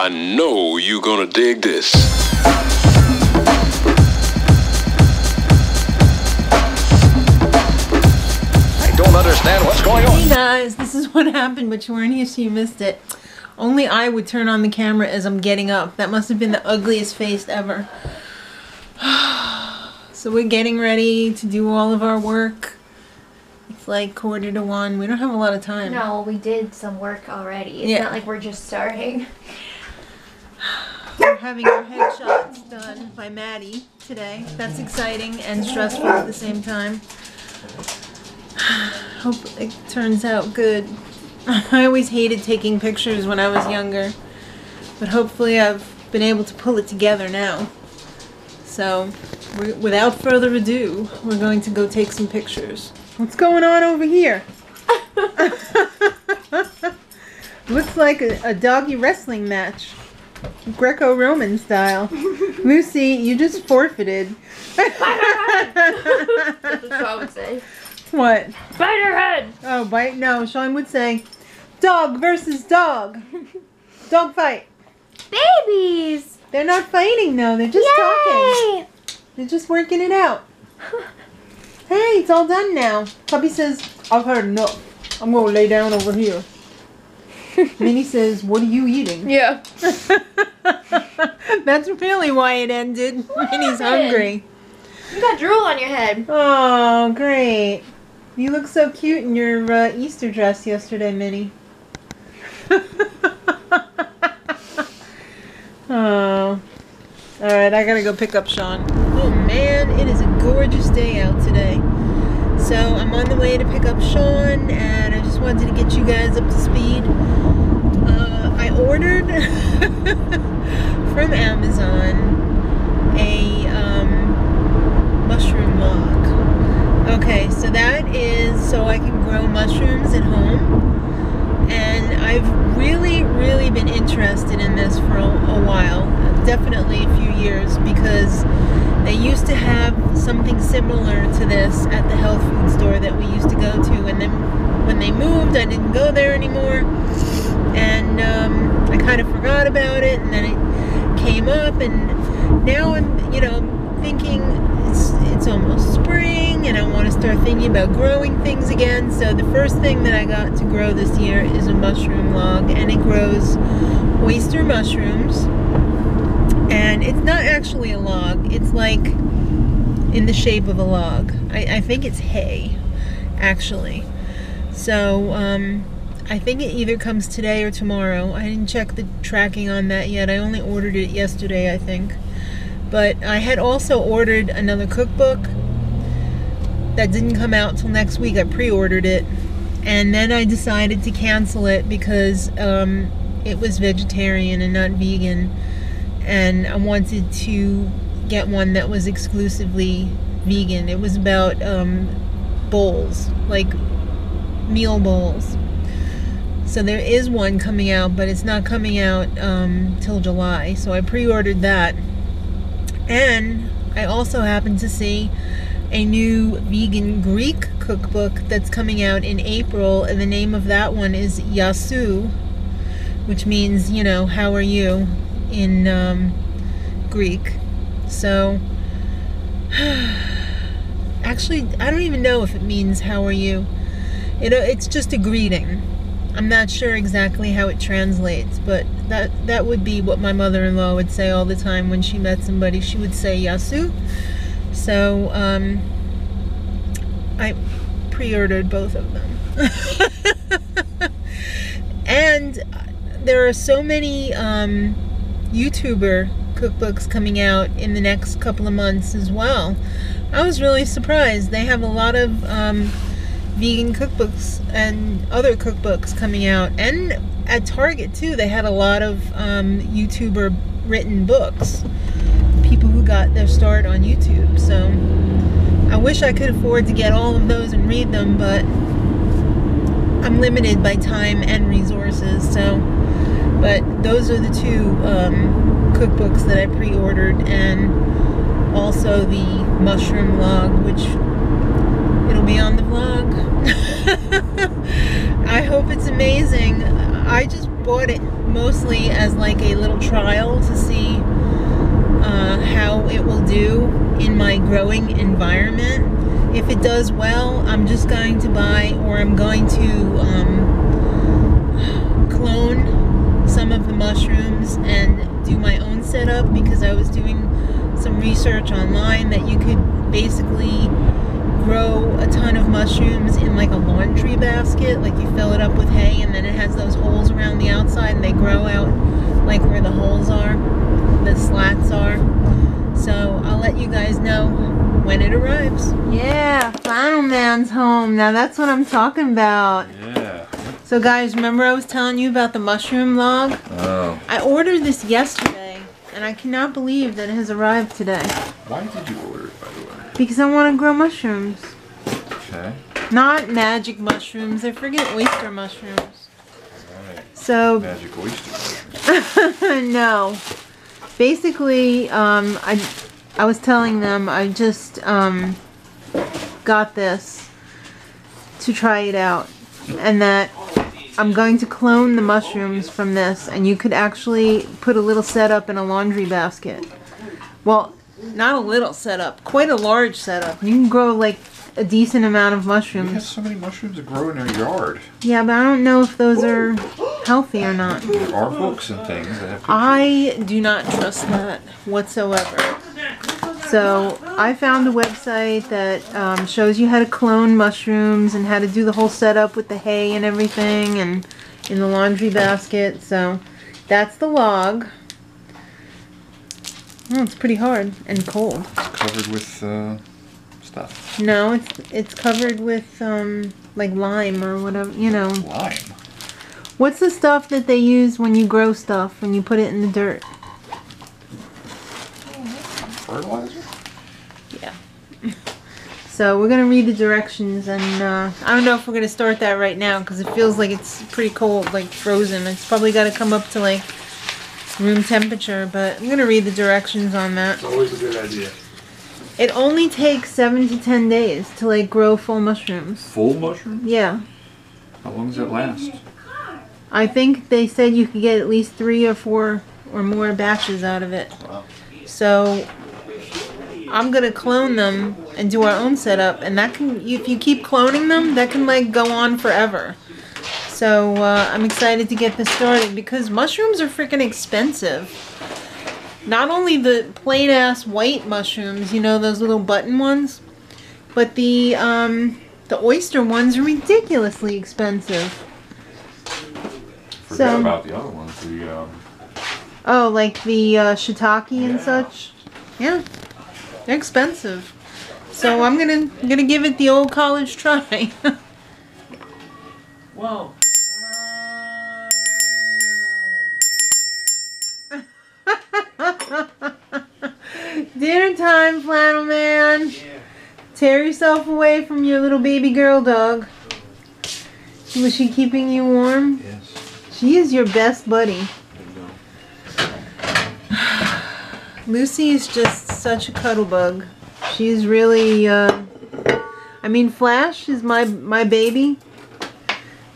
I know you're gonna dig this. I don't understand what's going on. Hey guys, this is what happened, but you weren't here so you missed it. Only I would turn on the camera as I'm getting up. That must have been the ugliest face ever. so we're getting ready to do all of our work. It's like quarter to one. We don't have a lot of time. No, we did some work already. It's Yeah. not like we're just starting. Having our headshots done by Maddie today. That's exciting and stressful at the same time. Hope it turns out good. I always hated taking pictures when I was younger, but hopefully I've been able to pull it together now. So, without further ado, we're going to go take some pictures. What's going on over here? Looks like a, a doggy wrestling match. Greco-Roman style. Lucy, you just forfeited. That's what I would say. what? Bite her head! Oh, bite? No, Sean would say, dog versus dog. Dog fight. Babies! They're not fighting though. They're just talking. They're just working it out. Hey, it's all done now. Puppy says, I've had enough. I'm gonna lay down over here. Minnie says, What are you eating? Yeah. That's really why it ended. Minnie's happened? hungry. You got drool on your head. Oh, great. You look so cute in your uh, Easter dress yesterday, Minnie. oh. Alright, I gotta go pick up Sean. Oh man, it is a gorgeous day out today. So I'm on the way to pick up Sean, and I just wanted to get you guys up to speed. Uh, I ordered from Amazon a um, mushroom log. Okay, so that is so I can grow mushrooms at home. And I've really, really been interested in this for a, a while, definitely a few years, because they used to have something similar to this at the health food store that we used to go to. And then when they moved, I didn't go there anymore. And um, I kind of forgot about it, and then it came up, and now I'm, you know, thinking it's, it's almost spring and I want to start thinking about growing things again. So the first thing that I got to grow this year is a mushroom log and it grows oyster mushrooms. And it's not actually a log, it's like in the shape of a log. I, I think it's hay, actually. So, um, I think it either comes today or tomorrow. I didn't check the tracking on that yet. I only ordered it yesterday, I think. But I had also ordered another cookbook that didn't come out till next week. I pre-ordered it, and then I decided to cancel it because um, it was vegetarian and not vegan, and I wanted to get one that was exclusively vegan. It was about um, bowls, like meal bowls. So there is one coming out, but it's not coming out um, till July. So I pre-ordered that. And I also happened to see a new vegan Greek cookbook that's coming out in April, and the name of that one is Yasu, which means, you know, how are you in um, Greek. So, actually, I don't even know if it means how are you. It, it's just a greeting. I'm not sure exactly how it translates, but that that would be what my mother-in-law would say all the time when she met somebody. She would say Yasu. So um, I pre-ordered both of them, and there are so many um, YouTuber cookbooks coming out in the next couple of months as well. I was really surprised. They have a lot of um, vegan cookbooks and other cookbooks coming out and at target too they had a lot of um, youtuber written books people who got their start on youtube so i wish i could afford to get all of those and read them but i'm limited by time and resources so but those are the two um, cookbooks that i pre-ordered and also the mushroom log which it'll be on the vlog. I hope it's amazing. I just bought it mostly as like a little trial to see uh, how it will do in my growing environment. If it does well, I'm just going to buy or I'm going to um, clone some of the mushrooms and do my own setup because I was doing some research online that you could basically grow a ton of mushrooms in like a laundry basket. Like you fill it up with hay and then it has those holes around the outside and they grow out like where the holes are, the slats are. So I'll let you guys know when it arrives. Yeah, Flannel Man's home. Now that's what I'm talking about. Yeah. So guys, remember I was telling you about the mushroom log? Oh. I ordered this yesterday and I cannot believe that it has arrived today. Why did you order it, by the way? Because I want to grow mushrooms. Okay. Not magic mushrooms. I forget oyster mushrooms. Alright. So, Magic oyster. no. Basically, um, I, I was telling them I just um, got this to try it out. And that I'm going to clone the mushrooms from this. And you could actually put a little setup in a laundry basket. Well, not a little setup, quite a large setup. You can grow like a decent amount of mushrooms. We have mushrooms. so many mushrooms that grow in our yard. Yeah, but I don't know if those are healthy or not. There are books and things that have. I do not trust that whatsoever. So I found a website that um, shows you how to clone mushrooms and how to do the whole setup with the hay and everything and in the laundry basket. So that's the log. Oh, it's pretty hard and cold. It's covered with uh, stuff. No, it's it's covered with um, like lime or whatever. You know, Lime. what's the stuff that they use when you grow stuff when you put it in the dirt? Fertilizer? Yeah. So we're gonna read the directions, and uh, I don't know if we're gonna start that right now because it feels like it's pretty cold, like frozen. It's probably got to come up to like room temperature, but I'm gonna read the directions on that. It's always a good idea. It only takes seven to ten days to like grow full mushrooms. Full mushroom? Yeah, How long does that last? I think they said you could get at least three or four or more batches out of it. Wow. So I'm gonna clone them and do our own setup, and that can if you keep cloning them, that can like go on forever. So uh, I'm excited to get this started because mushrooms are freaking expensive. Not only the plain ass white mushrooms, you know those little button ones, but the um, the oyster ones are ridiculously expensive. Forget So- about the other ones. The um, Oh, like the uh, shiitake and Yeah. such. Yeah, they're expensive. So I'm gonna gonna give it the old college try. Whoa. Time, flannel man. Tear yourself away from your little baby girl dog. Was she keeping you warm? yes. She is your best buddy. There you go. Lucy is just such a cuddle bug. She's really uh I mean Flash is my my baby.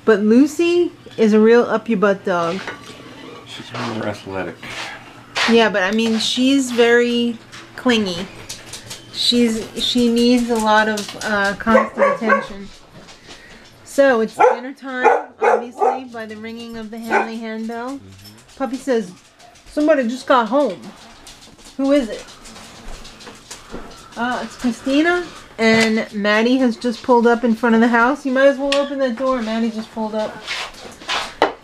But Lucy is a real up your butt dog. She's more athletic. Yeah, but I mean she's very clingy. She's she needs a lot of uh, constant attention. So it's dinner time, obviously, by the ringing of the Henley handbell. Puppy says, "Somebody just got home. Who is it?" Uh, it's Christina, and Maddie has just pulled up in front of the house. You might as well open that door. Maddie just pulled up,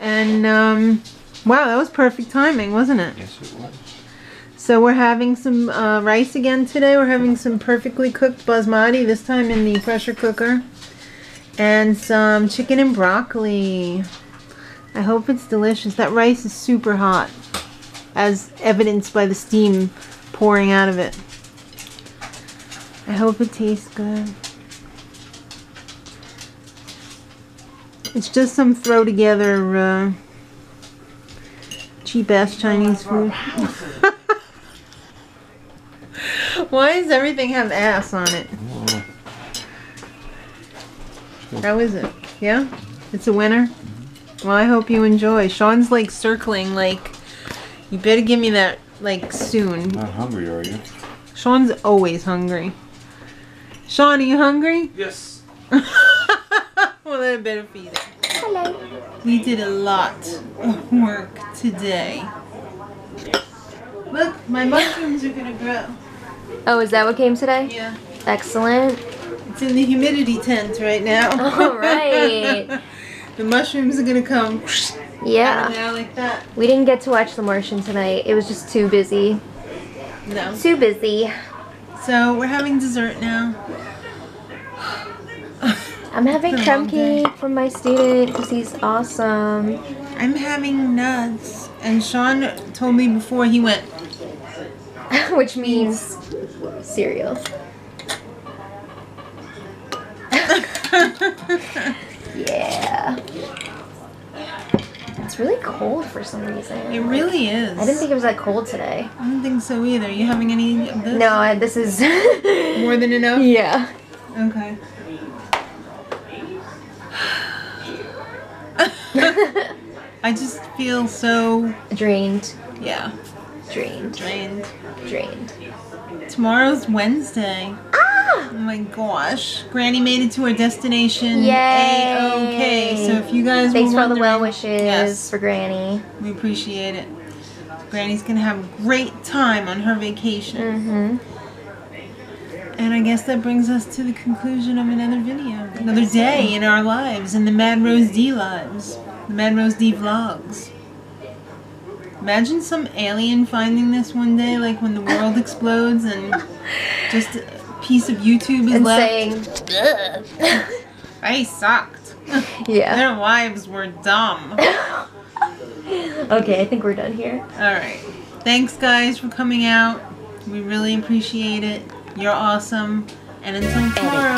and um, wow, that was perfect timing, wasn't it? Yes, it was. So we're having some uh, rice again today. We're having some perfectly cooked basmati, this time in the pressure cooker. And some chicken and broccoli. I hope it's delicious. That rice is super hot, as evidenced by the steam pouring out of it. I hope it tastes good. It's just some throw together uh, cheap ass Chinese food. Why does everything have ass on it? How is it? Yeah? It's a winner? Well, I hope you enjoy. Sean's like circling, like, you better give me that, like, soon. Not hungry, are you? Sean's always hungry. Sean, are you hungry? Yes. well, then I better feed it. Hello. We did a lot of work today. Look, my mushrooms are gonna grow. Oh, is that what came today? Yeah. Excellent. It's in the humidity tent right now. All right. the mushrooms are gonna come out of Yeah. there like that. We didn't get to watch The Martian tonight. It was just too busy. No. Too busy. So we're having dessert now. I'm having crumb cake from my student because he's awesome. I'm having nuts. And Sean told me before he went, Which means cereal. Yeah. It's really cold for some reason. it really is. I didn't think it was that cold today. I don't think so either. Are you having any of this? No, I, this is More than enough? Yeah. Okay. I just feel so, Drained, yeah, drained, drained. Drained. Tomorrow's Wednesday. Ah! Oh my gosh. Granny made it to her destination. Yay! A-okay. So if you guys Thanks for all the well wishes Yes. for Granny. We appreciate it. Granny's gonna have a great time on her vacation. Mm-hmm. And I guess that brings us to the conclusion of another video. Another day in our lives, in the Madrosed lives. The Madrosed vlogs. Imagine some alien finding this one day, like when the world explodes and just a piece of YouTube is And left. saying, "Ugh." They sucked. yeah. Their lives were dumb. Okay, I think we're done here. Alright. Thanks, guys, for coming out. We really appreciate it. You're awesome. And until tomorrow.